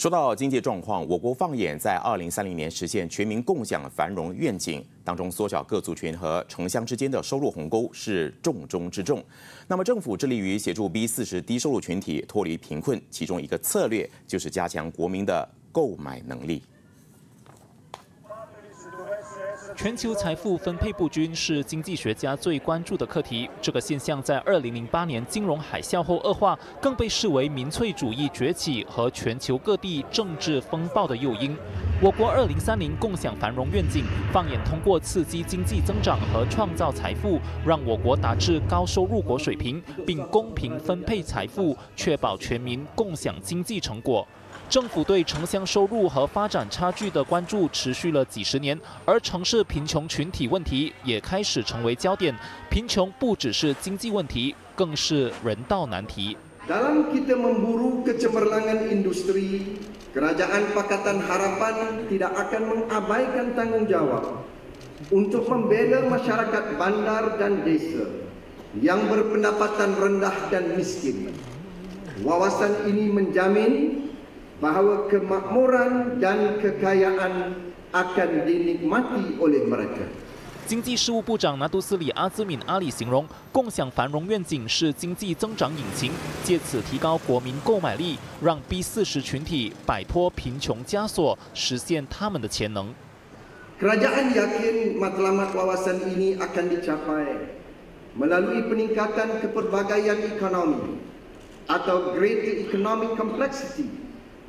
说到经济状况，我国放眼在二零三零年实现全民共享繁荣愿景当中，缩小各族群和城乡之间的收入鸿沟是重中之重。那么政府致力于协助 B 四十低收入群体脱离贫困，其中一个策略就是加强国民的购买能力。全球财富分配不均是经济学家最关注的课题。这个现象在2008年金融海啸后恶化，更被视为民粹主义崛起和全球各地政治风暴的诱因。我国2030共享繁荣愿景，放眼通过刺激经济增长和创造财富，让我国达至高收入国水平，并公平分配财富，确保全民共享经济成果。政府对城乡收入和发展差距的关注持续了几十年，而城市贫穷群体问题也开始成为焦点。贫穷不只是经济问题，更是人道难题。Dalam kita memburu kecemerlangan industri, kerajaan Pakatan Harapan tidak akan mengabaikan tanggungjawab untuk membela masyarakat bandar dan desa yang berpendapatan rendah dan miskin. Wawasan ini menjamin bahawa kemakmuran dan kekayaan akan dinikmati oleh mereka. 经济事务部长拿督斯里阿兹敏阿里形容，共享繁荣愿景是经济增长引擎，借此提高国民购买力，让 B 四十群体摆脱贫穷枷锁，实现他们的潜能。Kerajaan yakin matlamat wawasan ini akan dicapai melalui peningkatan kepelbagaian ekonomi atau greater economic complexity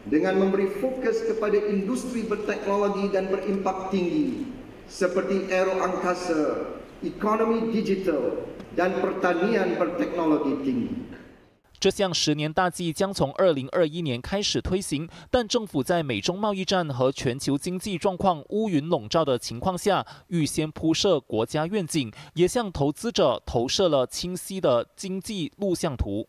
dengan memberi fokus kepada industri berteknologi dan berimpak tinggi seperti aero angkasa, ekonomi digital dan pertanian berteknologi tinggi. 这项十年大计将从二零二一年开始推行，但政府在美中贸易战和全球经济状况乌云笼罩的情况下，预先铺设国家愿景，也向投资者投射了清晰的经济录像图。